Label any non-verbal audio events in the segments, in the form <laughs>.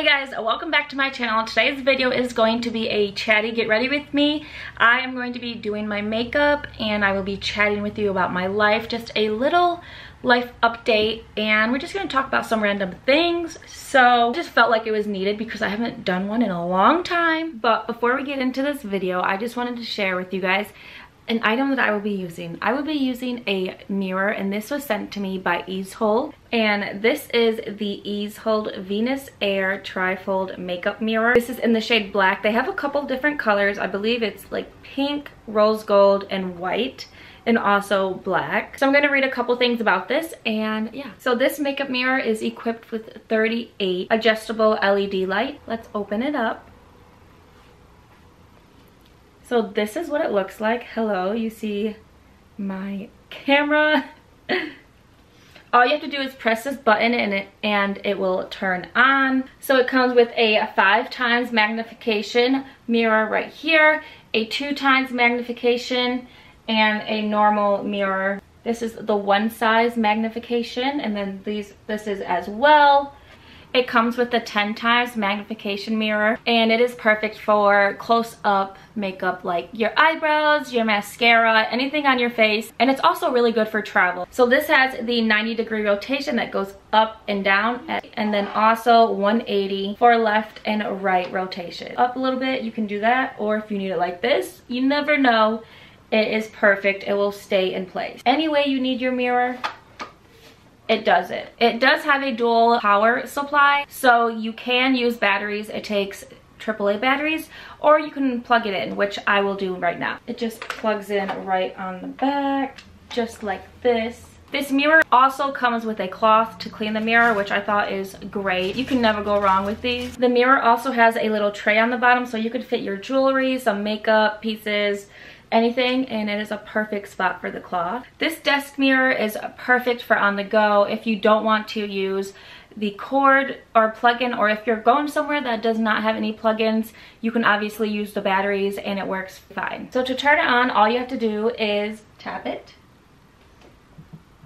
Hey guys, welcome back to my channel. Today's video is going to be a chatty get ready with me. I am going to be doing my makeup and I will be chatting with you about my life, just a little life update and we're just going to talk about some random things. So I just felt like it was needed because I haven't done one in a long time. But before we get into this video, I just wanted to share with you guys an item that I will be using. I will be using a mirror and this was sent to me by Easehold and this is the Easehold Venus Air Trifold Makeup Mirror. This is in the shade black. They have a couple different colors. I believe it's like pink, rose gold, and white and also black. So I'm going to read a couple things about this and yeah. So this makeup mirror is equipped with 38 adjustable LED light. Let's open it up. So this is what it looks like. Hello, you see my camera. <laughs> All you have to do is press this button and it, and it will turn on. So it comes with a five times magnification mirror right here, a two times magnification, and a normal mirror. This is the one size magnification and then these this is as well. It comes with a 10 times magnification mirror and it is perfect for close-up makeup like your eyebrows, your mascara, anything on your face. And it's also really good for travel. So this has the 90 degree rotation that goes up and down and then also 180 for left and right rotation. Up a little bit, you can do that or if you need it like this, you never know. It is perfect. It will stay in place. Any way you need your mirror, it does it. It does have a dual power supply, so you can use batteries. It takes AAA batteries, or you can plug it in, which I will do right now. It just plugs in right on the back, just like this. This mirror also comes with a cloth to clean the mirror, which I thought is great. You can never go wrong with these. The mirror also has a little tray on the bottom, so you could fit your jewelry, some makeup pieces, anything and it is a perfect spot for the cloth. This desk mirror is perfect for on the go if you don't want to use the cord or plug-in or if you're going somewhere that does not have any plug-ins you can obviously use the batteries and it works fine. So to turn it on all you have to do is tap it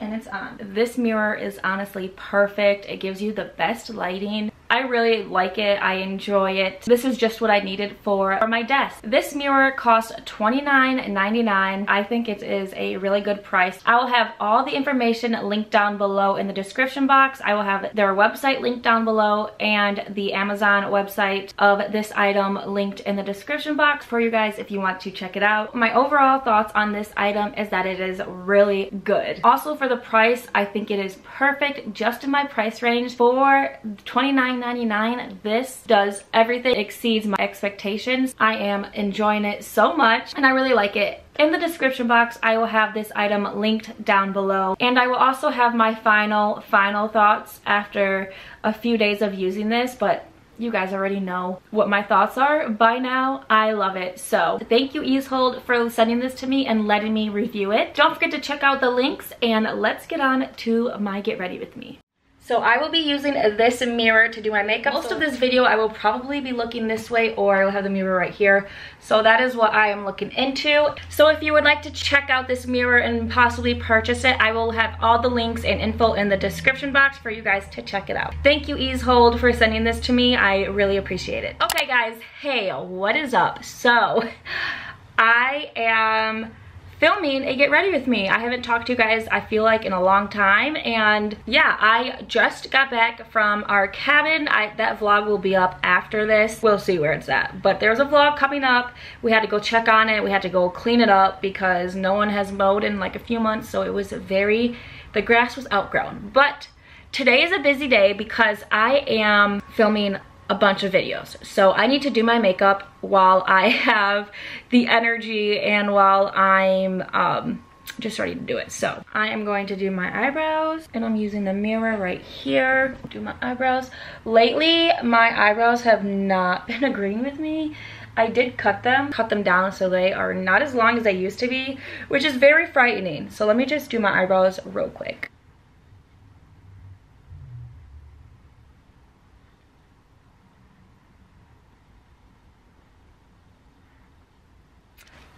and it's on. This mirror is honestly perfect. It gives you the best lighting. I really like it. I enjoy it. This is just what I needed for my desk. This mirror costs $29.99. I think it is a really good price. I will have all the information linked down below in the description box. I will have their website linked down below and the Amazon website of this item linked in the description box for you guys if you want to check it out. My overall thoughts on this item is that it is really good. Also for the price, I think it is perfect just in my price range for 29 $9.99. This does everything exceeds my expectations. I am enjoying it so much and I really like it. In the description box, I will have this item linked down below. And I will also have my final, final thoughts after a few days of using this, but you guys already know what my thoughts are by now. I love it. So thank you Easehold for sending this to me and letting me review it. Don't forget to check out the links and let's get on to my get ready with me. So I will be using this mirror to do my makeup. Most of this video I will probably be looking this way or I will have the mirror right here. So that is what I am looking into. So if you would like to check out this mirror and possibly purchase it, I will have all the links and info in the description box for you guys to check it out. Thank you Easehold for sending this to me. I really appreciate it. Okay guys, hey, what is up? So <laughs> I am filming a get ready with me. I haven't talked to you guys, I feel like, in a long time. And yeah, I just got back from our cabin. I, that vlog will be up after this. We'll see where it's at. But there's a vlog coming up. We had to go check on it. We had to go clean it up because no one has mowed in like a few months. So it was very, the grass was outgrown. But today is a busy day because I am filming a bunch of videos. So I need to do my makeup while I <laughs> have the energy and while I'm um, just ready to do it. So I am going to do my eyebrows and I'm using the mirror right here. Do my eyebrows. Lately, my eyebrows have not <laughs> been agreeing with me. I did cut them, cut them down so they are not as long as they used to be, which is very frightening. So let me just do my eyebrows real quick.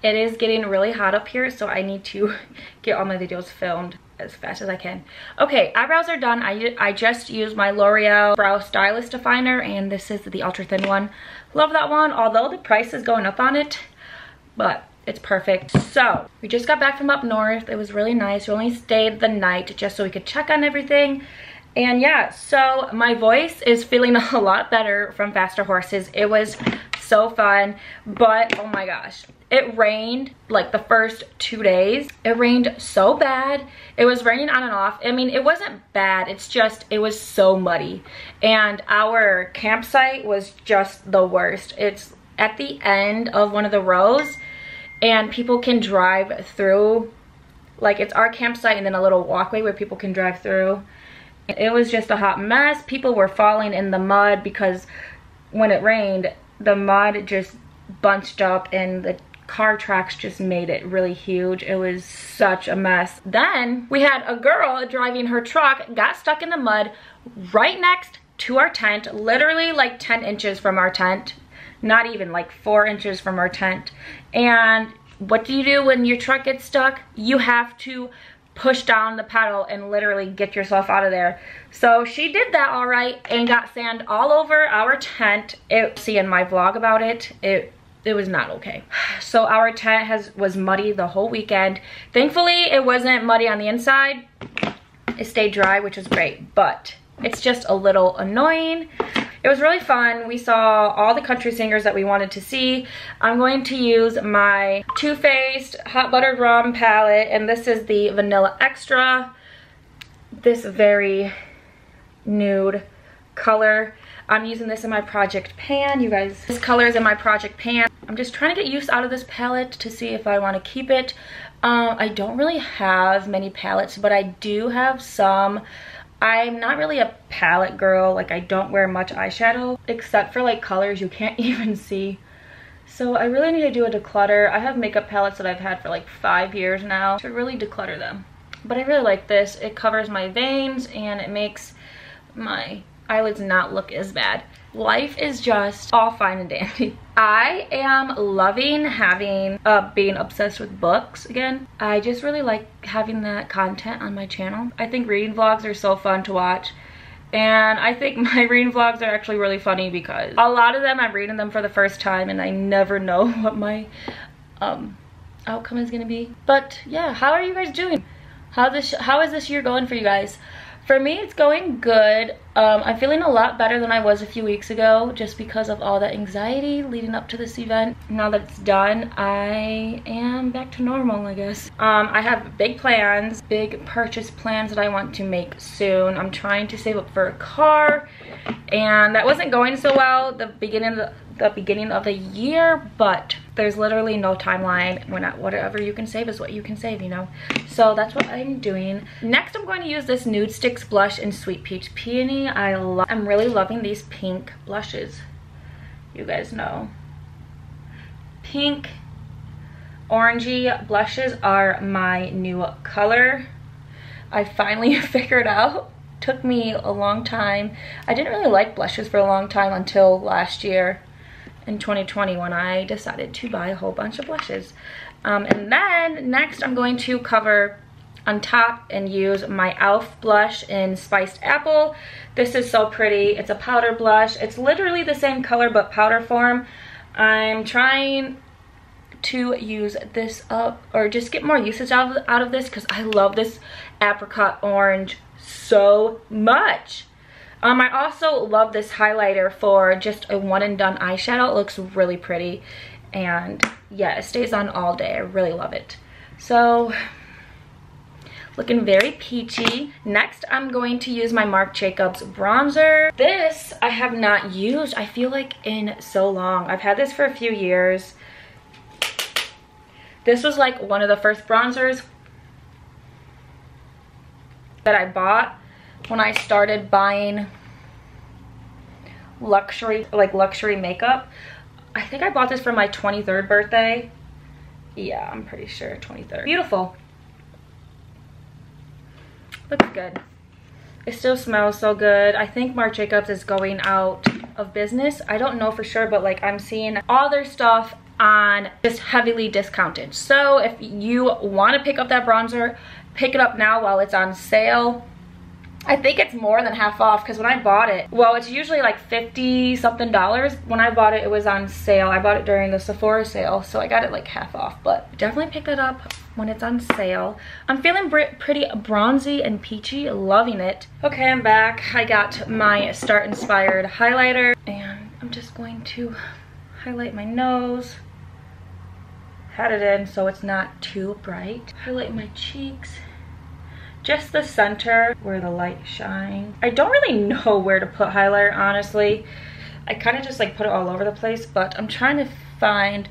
It is getting really hot up here, so I need to <laughs> get all my videos filmed as fast as I can. Okay, eyebrows are done. I, I just used my L'Oreal Brow Stylist Definer and this is the ultra thin one. Love that one, although the price is going up on it, but it's perfect. So, we just got back from up north. It was really nice. We only stayed the night just so we could check on everything. And yeah, so my voice is feeling <laughs> a lot better from Faster Horses. It was so fun, but oh my gosh, it rained like the first two days. It rained so bad. It was raining on and off. I mean, it wasn't bad. It's just, it was so muddy. And our campsite was just the worst. It's at the end of one of the rows and people can drive through. Like it's our campsite and then a little walkway where people can drive through. It was just a hot mess. People were falling in the mud because when it rained, the mud just bunched up and the car tracks just made it really huge. It was such a mess. Then we had a girl driving her truck, got stuck in the mud right next to our tent, literally like 10 inches from our tent, not even like four inches from our tent. And what do you do when your truck gets stuck? You have to push down the pedal and literally get yourself out of there. So she did that all right and got sand all over our tent. It, see in my vlog about it, it it was not okay. So our tent has was muddy the whole weekend. Thankfully, it wasn't muddy on the inside. It stayed dry, which was great, but it's just a little annoying. It was really fun. We saw all the country singers that we wanted to see. I'm going to use my Too Faced Hot Buttered Rum palette, and this is the Vanilla Extra. This very nude color. I'm using this in my project pan. You guys, this color is in my project pan. I'm just trying to get use out of this palette to see if I want to keep it. Um, I don't really have many palettes, but I do have some. I'm not really a palette girl. Like I don't wear much eyeshadow except for like colors you can't <laughs> even see. So I really need to do a declutter. I have makeup palettes that I've had for like five years now to really declutter them. But I really like this. It covers my veins and it makes my eyelids not look as bad. Life is just all fine and dandy. <laughs> I am loving having, uh, being obsessed with books again. I just really like having that content on my channel. I think reading vlogs are so fun to watch. And I think <laughs> my reading vlogs are actually really funny because a lot of them I'm reading them for the first time and I never know <laughs> what my um, outcome is gonna be. But yeah, how are you guys doing? How this how is this year going for you guys? For me, it's going good. Um, I'm feeling a lot better than I was a few weeks ago just because of all that anxiety leading up to this event. Now that it's done, I am back to normal, I guess. Um, I have big plans, big purchase plans that I want to make soon. I'm trying to save up for a car and that wasn't going so well the beginning of the, the beginning of the year, but there's literally no timeline. When whatever you can save is what you can save you know? So that's what i'm doing. Next i'm going to use this NudeStix blush in sweet peach peony. I love i'm really loving these pink blushes. You guys know. Pink orangey blushes are my new color. I finally <laughs> figured out. Took me a long time. I didn't really like blushes for a long time until last year in 2020 when I decided to buy a whole bunch of blushes. Um, and then next I'm going to cover on top and use my e.l.f. blush in Spiced Apple. This is so pretty. It's a powder blush. It's literally the same color but powder form. I'm trying to use this up or just get more usage out of, out of this because I love this apricot orange so much. Um, I also love this highlighter for just a one and done eyeshadow. It looks really pretty. And yeah, it stays on all day. I really love it. So, looking very peachy. Next, I'm going to use my Marc Jacobs bronzer. This I have not used, I feel like, in so long. I've had this for a few years. This was like one of the first bronzers that I bought when I started buying luxury, like luxury makeup. I think I bought this for my 23rd birthday. Yeah, I'm pretty sure 23rd. Beautiful. Looks good. It still smells so good. I think Marc Jacobs is going out of business. I don't know for sure, but like I'm seeing all their stuff on just heavily discounted. So if you want to pick up that bronzer, pick it up now while it's on sale. I think it's more than half off because when I bought it, well, it's usually like 50 something dollars. When I bought it, it was on sale. I bought it during the Sephora sale, so I got it like half off, but definitely pick it up when it's on sale. I'm feeling pretty bronzy and peachy, loving it. Okay, I'm back. I got my Start Inspired highlighter and I'm just going to highlight my nose. Had it in so it's not too bright. Highlight my cheeks just the center where the light shines. I don't really <laughs> know where to put highlighter, honestly. I kind of just like put it all over the place, but I'm trying to find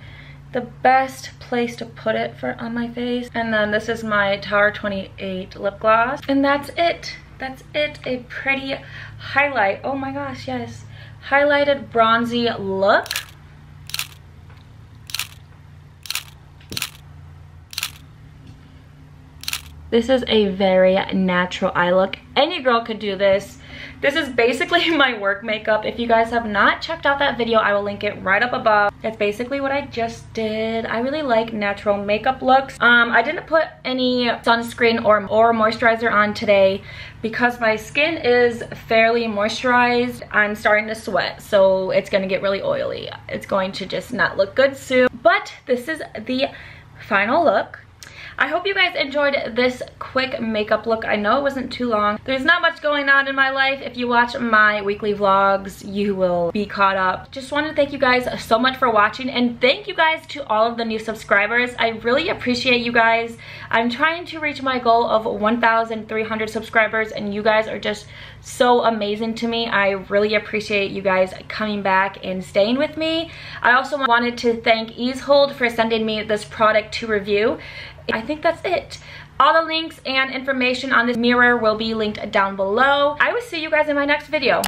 the best place to put it for on my face. And then this is my Tower 28 lip gloss. And that's it. That's it. A pretty highlight. Oh my gosh, yes. Highlighted bronzy look. This is a very natural eye look. Any girl could do this. This is basically <laughs> my work makeup. If you guys have not checked out that video, I will link it right up above. That's basically what I just did. I really like natural makeup looks. Um, I didn't put any sunscreen or, or moisturizer on today because my skin is fairly moisturized. I'm starting to sweat, so it's gonna get really oily. It's going to just not look good soon. But this is the final look. I hope you guys enjoyed this quick makeup look. I know it wasn't too long. There's not much going on in my life. If you watch my weekly vlogs, you will be caught up. Just want to thank you guys so much for watching and thank you guys to all of the new subscribers. I really appreciate you guys. I'm trying to reach my goal of 1,300 subscribers and you guys are just so amazing to me. I really appreciate you guys coming back and staying with me. I also wanted to thank Easehold for sending me this product to review. I think that's it. All the links and information on this mirror will be linked down below. I will see you guys in my next video.